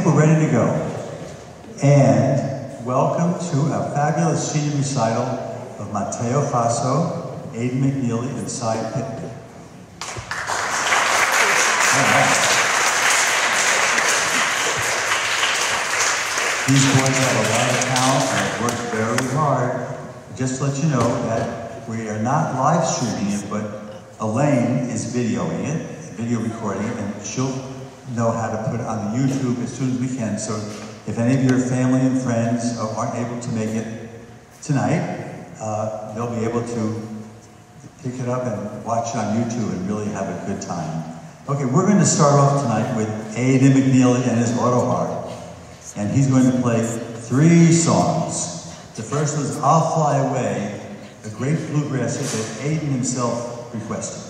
think we're ready to go. And welcome to a fabulous senior recital of Matteo Faso, Aiden McNeely, and Sai Pittman. These boys have a lot of talent and worked very hard. Just to let you know that we are not live streaming it, but Elaine is videoing it, video recording and she'll know how to put it on the YouTube as soon as we can. So if any of your family and friends aren't able to make it tonight, uh, they'll be able to pick it up and watch it on YouTube and really have a good time. Okay, we're going to start off tonight with Aiden McNeely and his auto harp and he's going to play three songs. The first was I'll Fly Away, a great bluegrass hit that Aiden himself requested.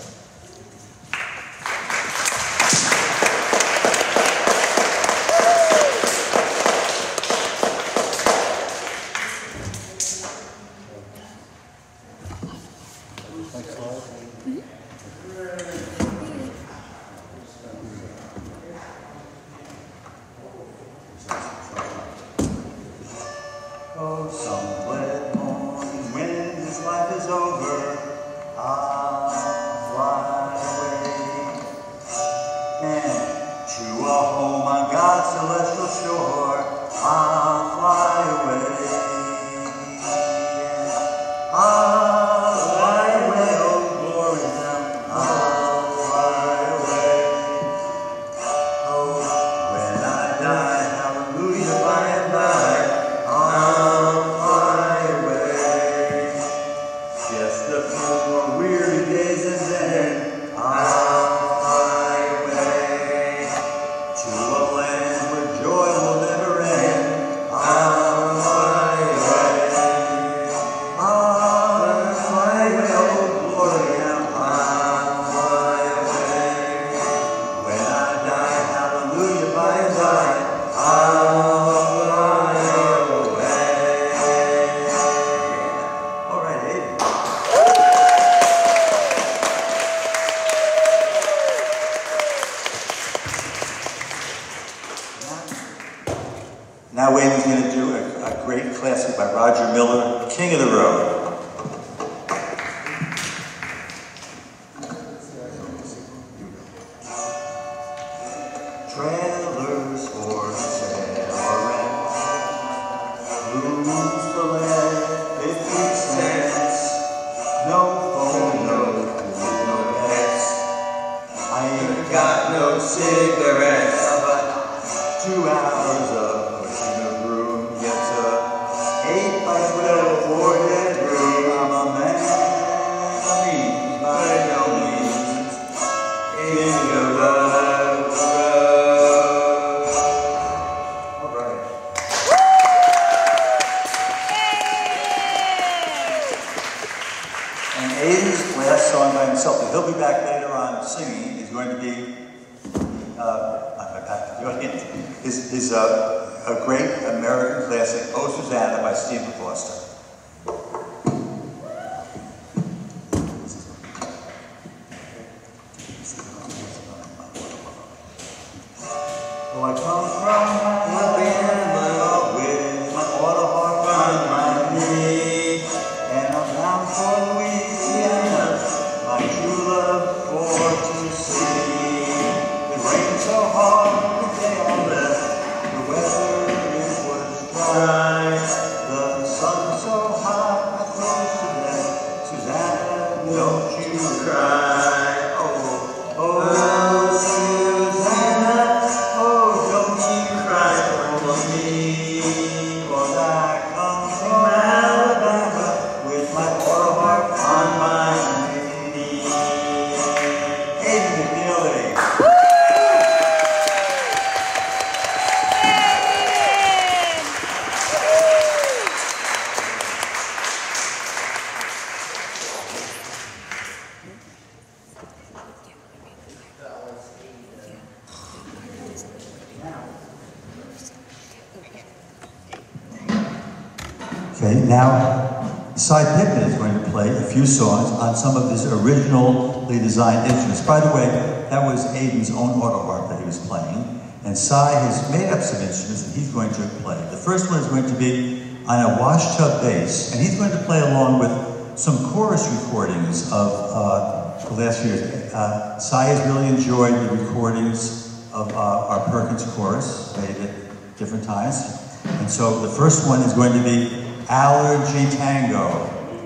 Few songs on some of his originally designed instruments. By the way, that was Aiden's own auto harp that he was playing. And Sai has made up some instruments and he's going to play. The first one is going to be on a washtub bass, and he's going to play along with some chorus recordings of uh, the last few years. Uh, Sai has really enjoyed the recordings of uh, our Perkins chorus, made at different times. And so the first one is going to be Allergy Tango,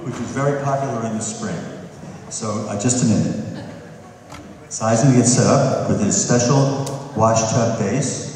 which was very popular in the spring. So uh, just a minute. Sai's going to get set up with his special washtub bass.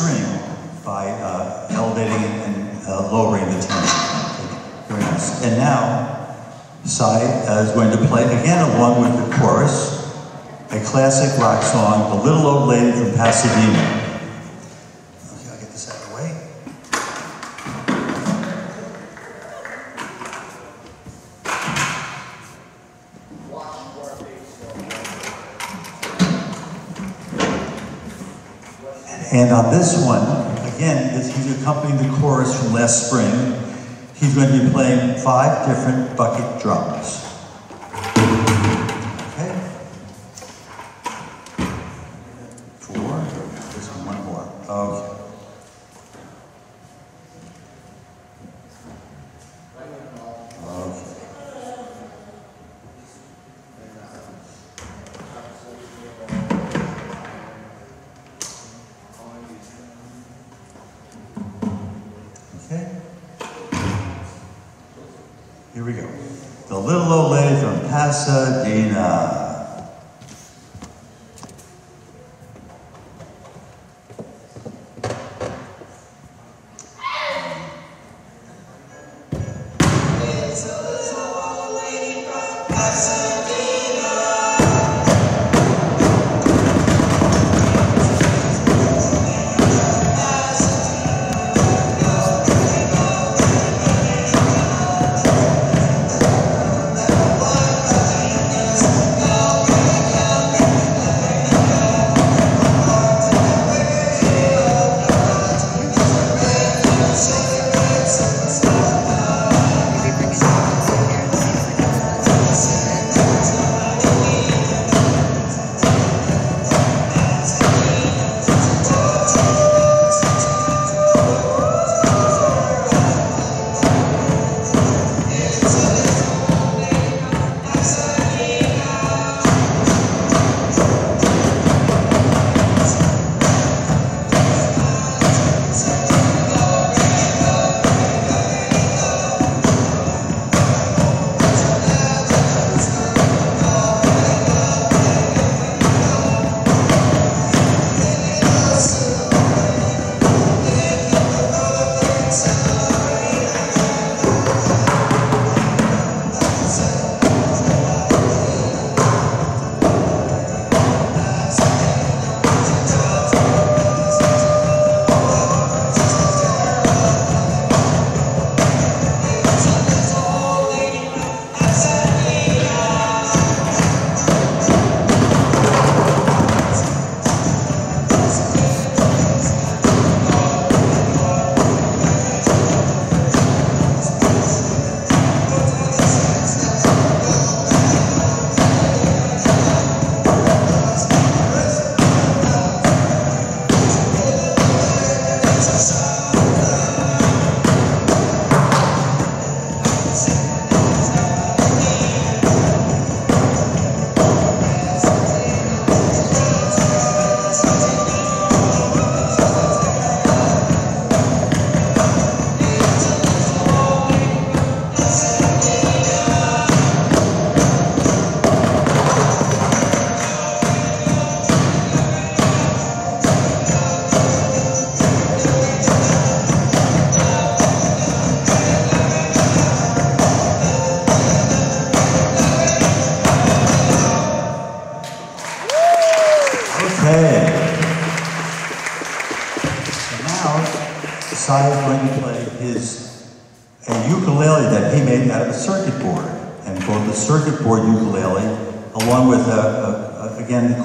String by uh, elevating and uh, lowering the tension. Very nice. And now, Sai is going to play again along with the chorus, a classic rock song, The Little Old Lady from Pasadena. This one, again, is, he's accompanying the chorus from last spring. He's going to be playing five different bucket drums.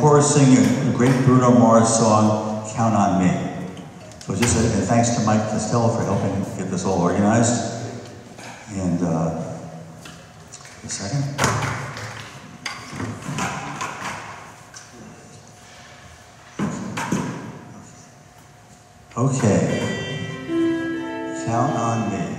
Chorus singing a, great Bruno Mars song, "Count on Me." So just a, thanks to Mike Costello for helping get this all organized. And uh, a second. Okay. Count on me.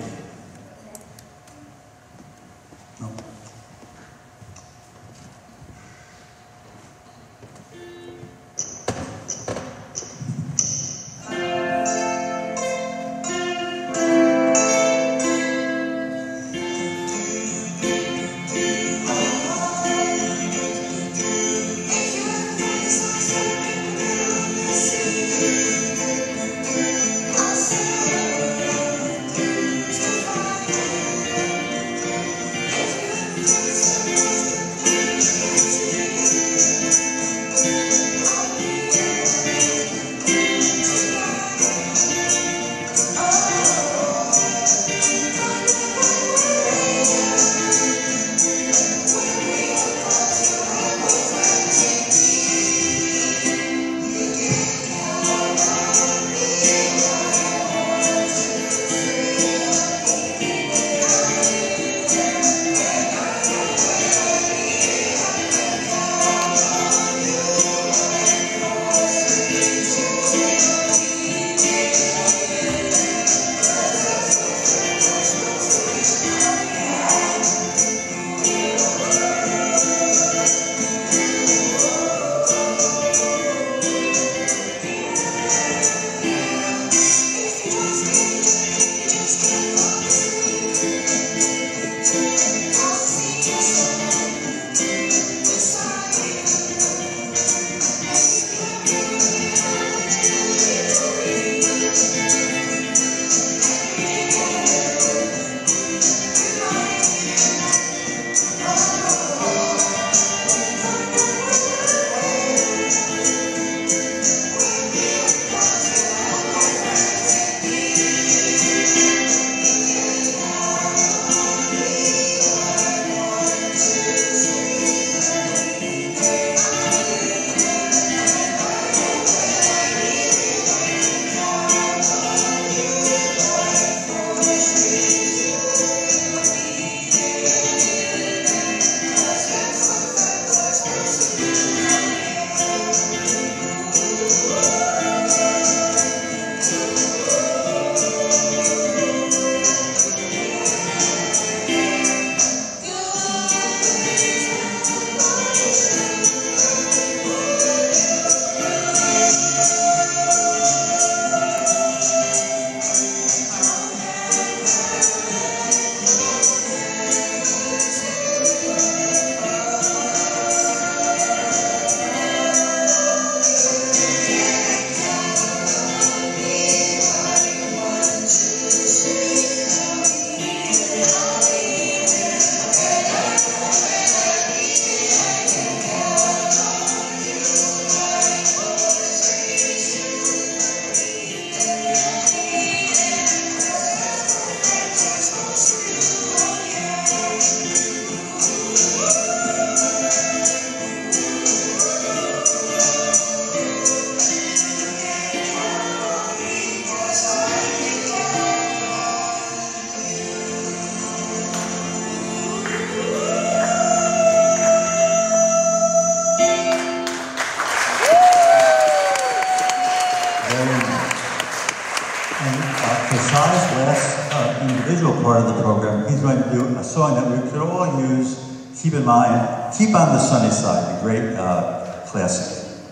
Keep on the Sunny Side, the great uh, classic.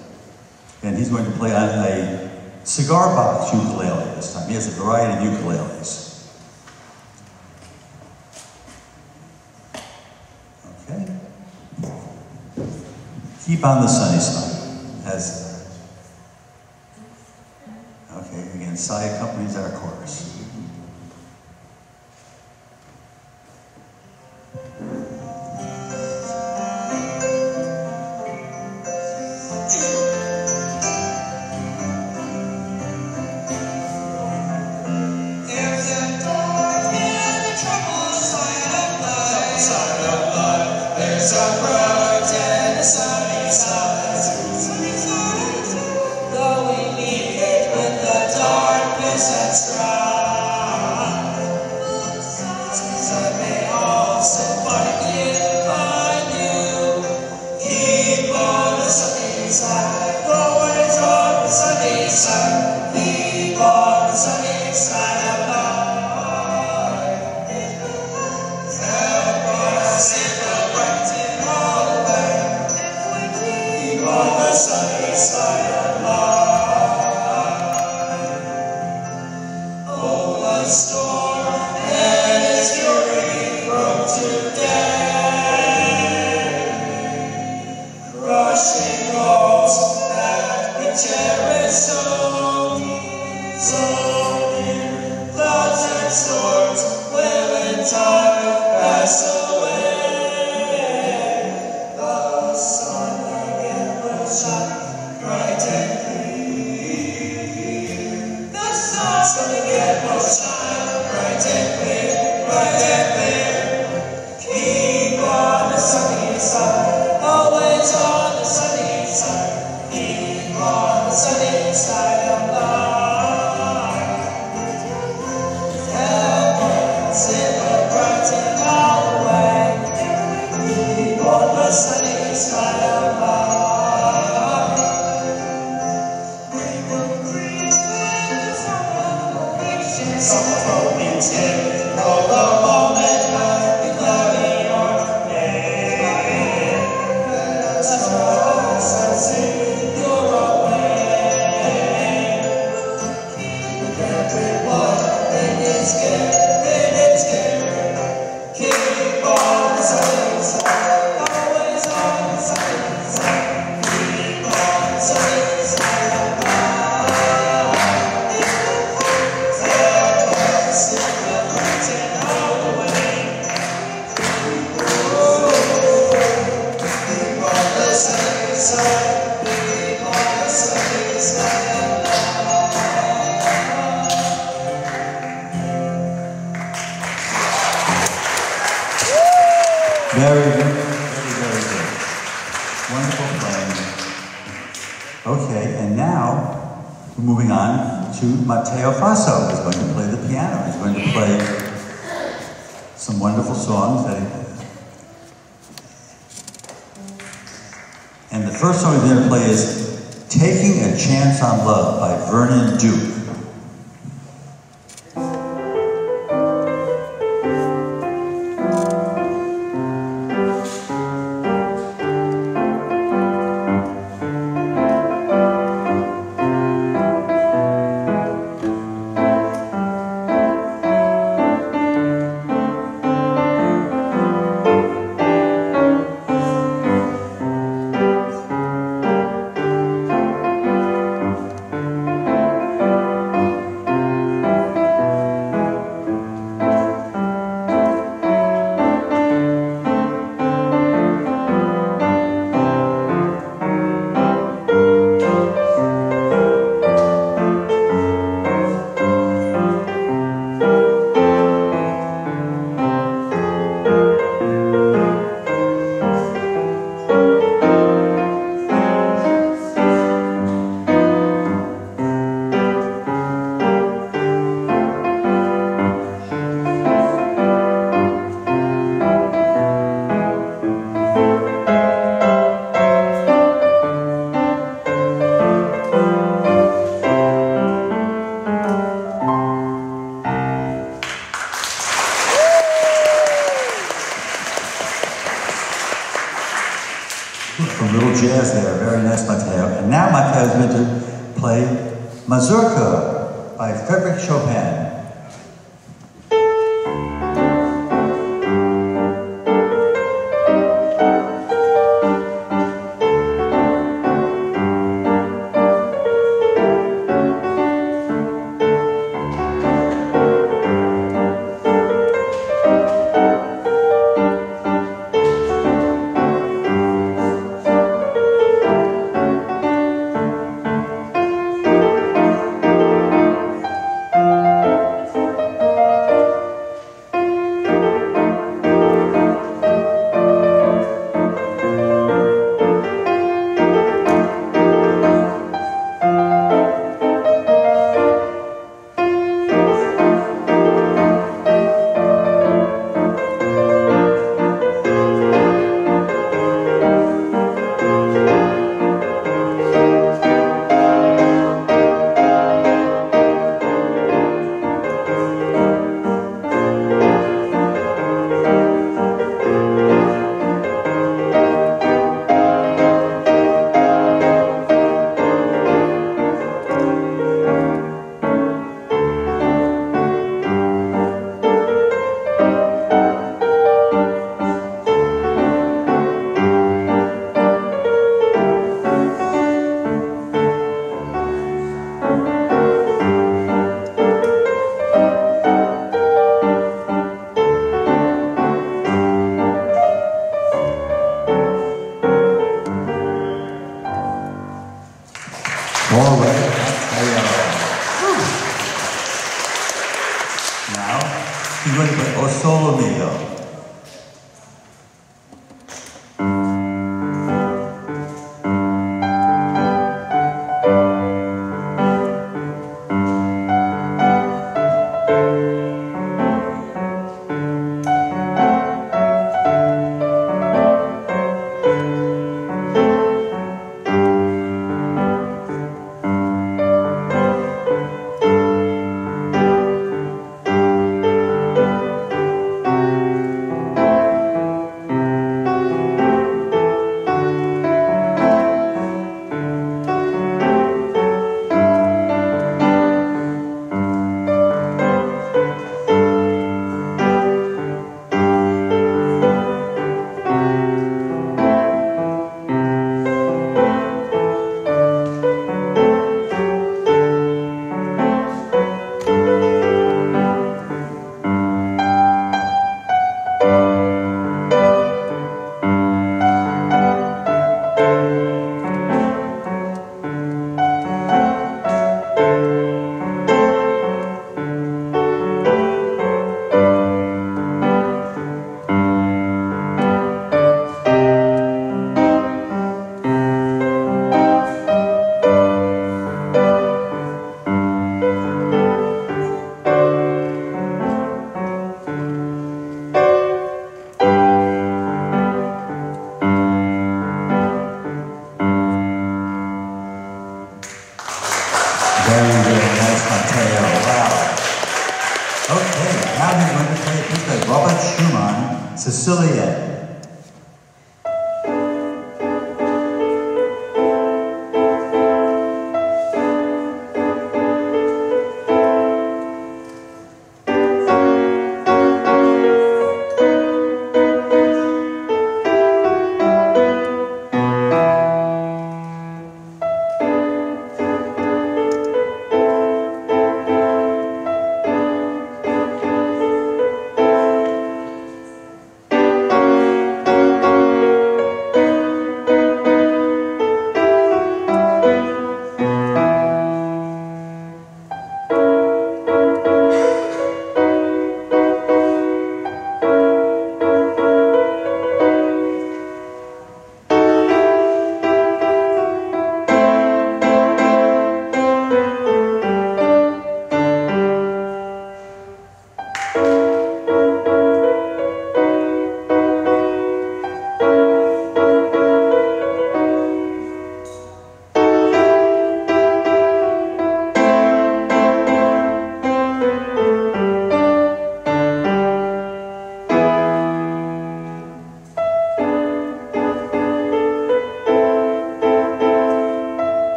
And he's going to play on a cigar box ukulele this time. He has a variety of ukuleles. Okay. Keep on the sunny side.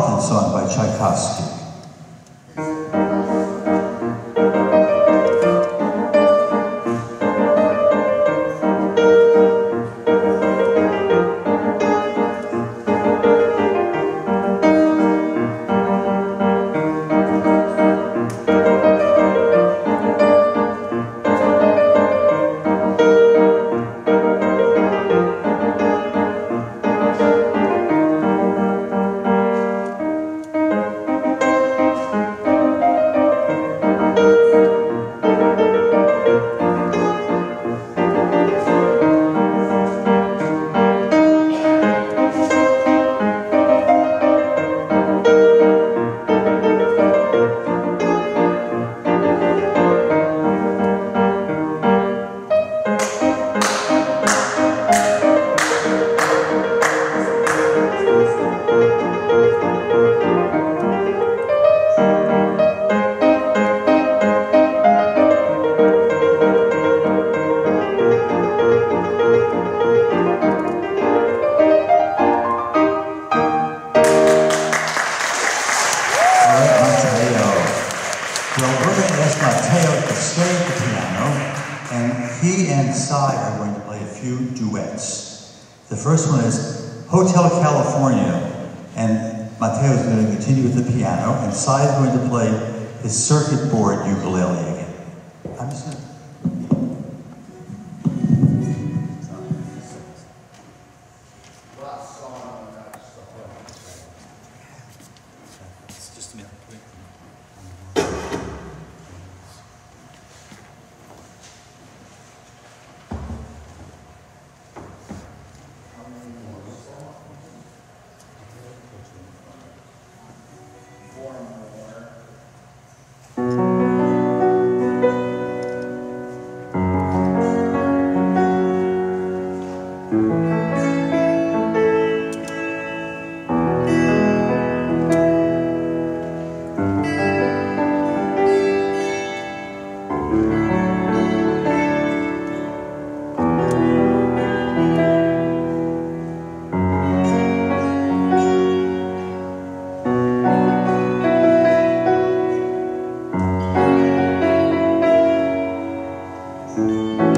Neapolitan Song by Tchaikovsky. First one is Hotel California, and Matteo is going to continue with the piano, and Sai is going to play his circuit board ukulele Wow.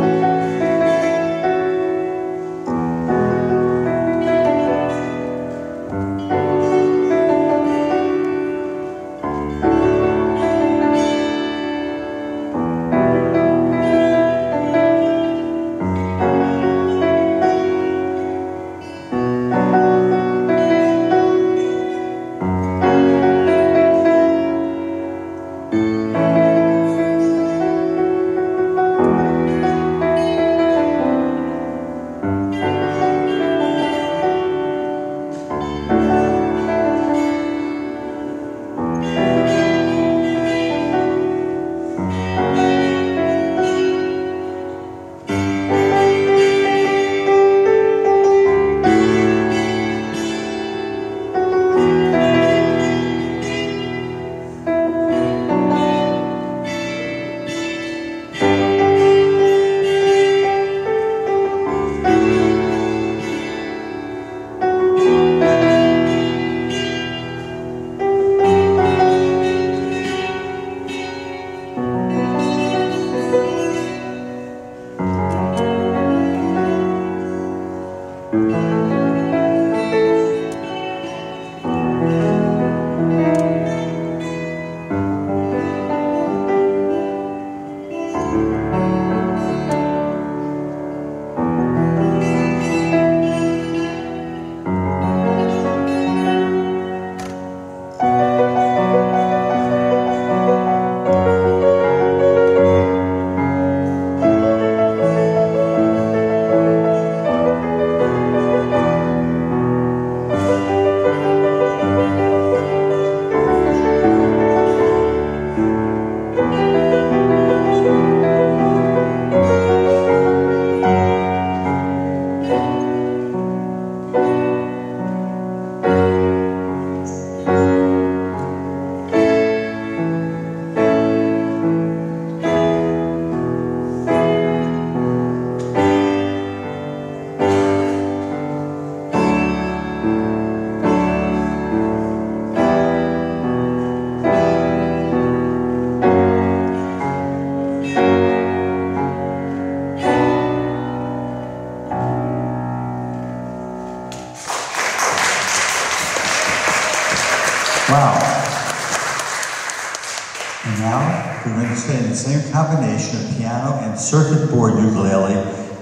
Circuit board ukulele,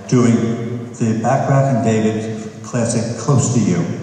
doing the Bacharach and David classic "Close to You."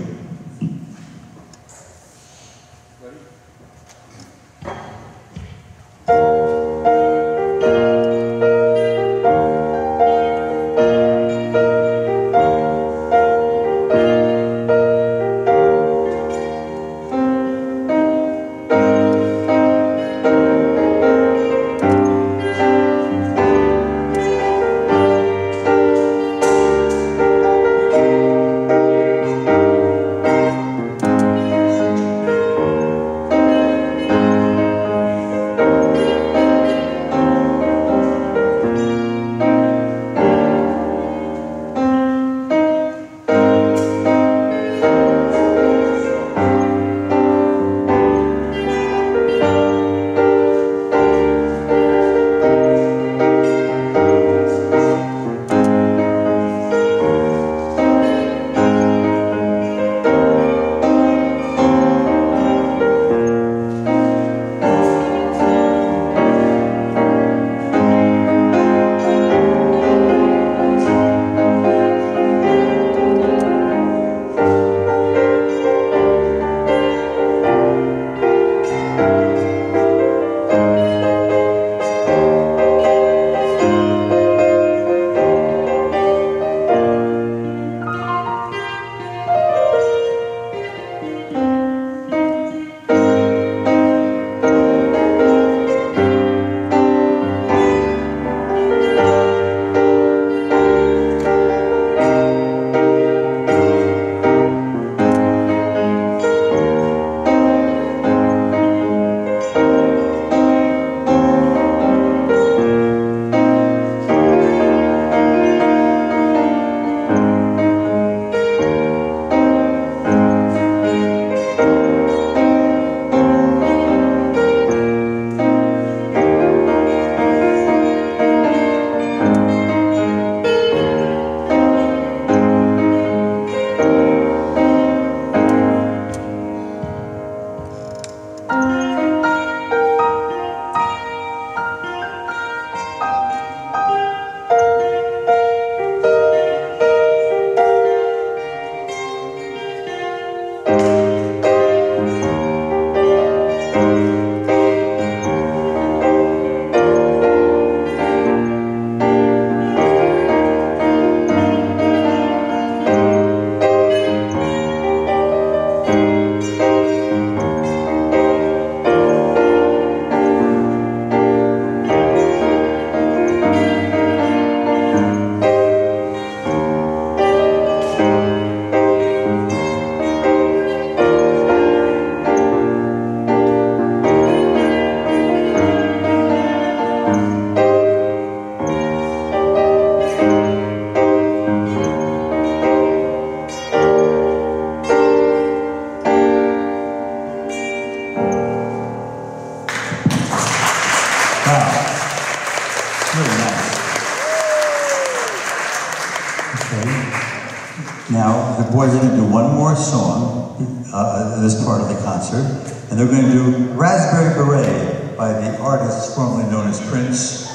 Raspberry Beret by the artist formerly known as Prince.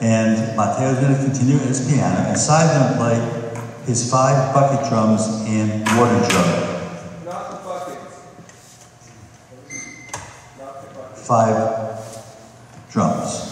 And Matteo's going to continue his piano, and Sai's going to play his five bucket drums and water buckets. Not the buckets. Five drums.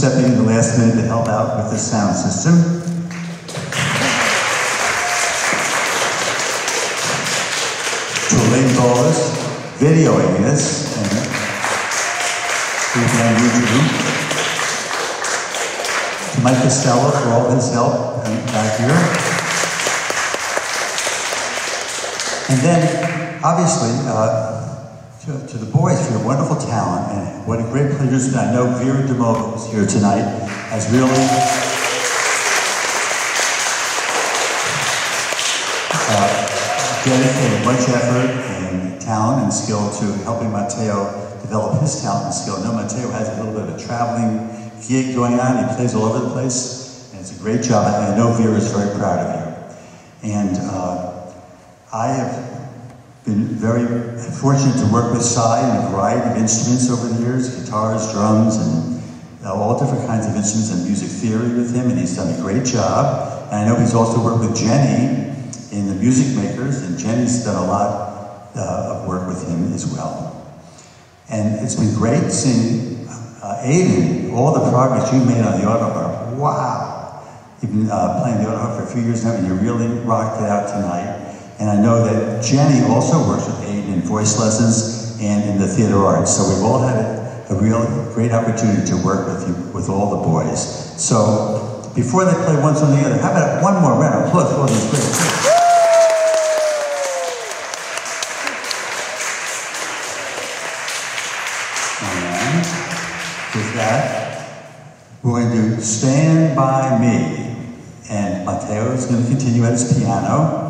Stepping in the last minute to help out with the sound system. To Elaine Bowles, videoing this, and YouTube. to Mike Costello for all his help back here. And then, obviously, uh, to, to the boys for your wonderful talent and what a great players. I know Vera DeMova was here tonight, has really uh, dedicated much effort and talent and skill to helping Matteo develop his talent and skill. I know Matteo has a little bit of a traveling gig going on. He plays all over the place, and it's a great job. And I know Vera is very proud of you. And uh, I have been very fortunate to work with Sai in a variety of instruments over the years, guitars, drums, and uh, all different kinds of instruments and music theory with him, and he's done a great job. And I know he's also worked with Jenny in the Music Makers, and Jenny's done a lot uh, of work with him as well. And it's been great seeing uh, Aiden, all the progress you've made on the auto harp. Wow! You've been uh, playing the auto harp for a few years now, and you really rocked it out tonight. And I know that Jenny also works with Aiden in voice lessons and in the theater arts. So we've all had a, real great opportunity to work with you, with all the boys. So before they play one song together, how about one more round of applause for these great kids? With that, we're going to Stand By Me. And Matteo is going to continue at his piano.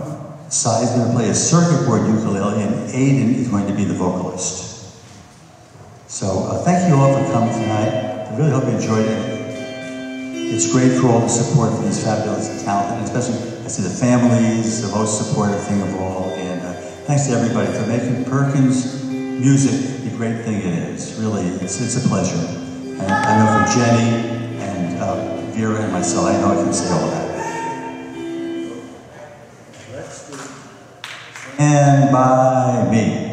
Sai is going to play a circuit board ukulele, and Aiden is going to be the vocalist. So uh, thank you all for coming tonight. I really hope you enjoyed it. It's great for all the support for these fabulous talent, and especially I see the families, the most supportive thing of all. And uh, thanks to everybody for making Perkins music the great thing it is. Really, it's, it's a pleasure. And I know for Jenny and uh, Vera and myself, I know I can say all that. And by me.